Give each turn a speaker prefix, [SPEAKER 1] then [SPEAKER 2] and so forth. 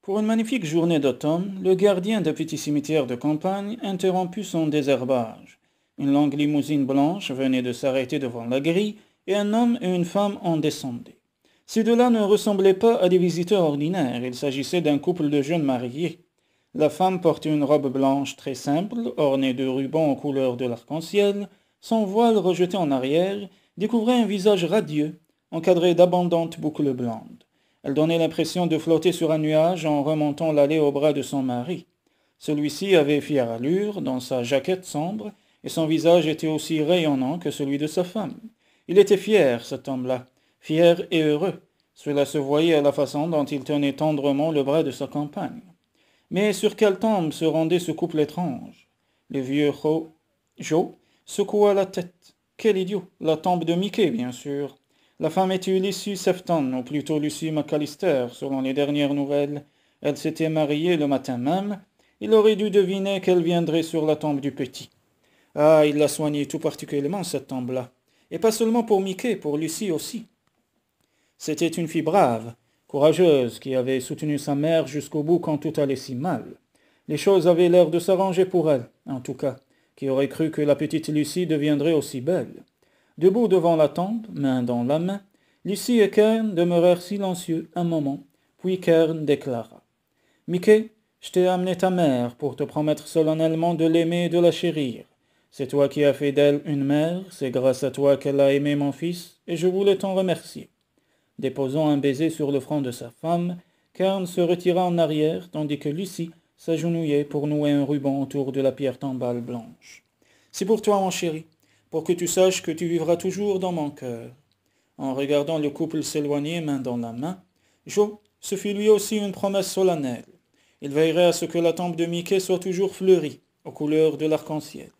[SPEAKER 1] Pour une magnifique journée d'automne, le gardien d'un petit cimetière de campagne interromput son désherbage. Une longue limousine blanche venait de s'arrêter devant la grille et un homme et une femme en descendaient. Ces deux-là ne ressemblaient pas à des visiteurs ordinaires, il s'agissait d'un couple de jeunes mariés. La femme portait une robe blanche très simple, ornée de rubans aux couleurs de l'arc-en-ciel, son voile rejeté en arrière découvrait un visage radieux, encadré d'abondantes boucles blondes. Elle donnait l'impression de flotter sur un nuage en remontant l'allée au bras de son mari. Celui-ci avait fière allure, dans sa jaquette sombre, et son visage était aussi rayonnant que celui de sa femme. Il était fier, cet homme-là, fier et heureux. Cela se voyait à la façon dont il tenait tendrement le bras de sa compagne. Mais sur quelle tombe se rendait ce couple étrange? Le vieux Joe secoua la tête. Quel idiot La tombe de Mickey, bien sûr. La femme était Lucy Sefton, ou plutôt Lucy McAllister, selon les dernières nouvelles. Elle s'était mariée le matin même. Il aurait dû deviner qu'elle viendrait sur la tombe du petit. Ah, il l'a soignée tout particulièrement, cette tombe-là. Et pas seulement pour Mickey, pour Lucy aussi. C'était une fille brave, courageuse, qui avait soutenu sa mère jusqu'au bout quand tout allait si mal. Les choses avaient l'air de s'arranger pour elle, en tout cas. Qui aurait cru que la petite Lucie deviendrait aussi belle Debout devant la tombe, main dans la main, Lucie et Kern demeurèrent silencieux un moment, puis Kern déclara. Mickey, je t'ai amené ta mère pour te promettre solennellement de l'aimer et de la chérir. C'est toi qui as fait d'elle une mère, c'est grâce à toi qu'elle a aimé mon fils, et je voulais t'en remercier. Déposant un baiser sur le front de sa femme, Kern se retira en arrière, tandis que Lucie s'agenouillait pour nouer un ruban autour de la pierre tombale blanche. C'est pour toi, mon chéri, pour que tu saches que tu vivras toujours dans mon cœur. En regardant le couple s'éloigner main dans la main, Joe se fit lui aussi une promesse solennelle. Il veillerait à ce que la tombe de Mickey soit toujours fleurie, aux couleurs de l'arc-en-ciel.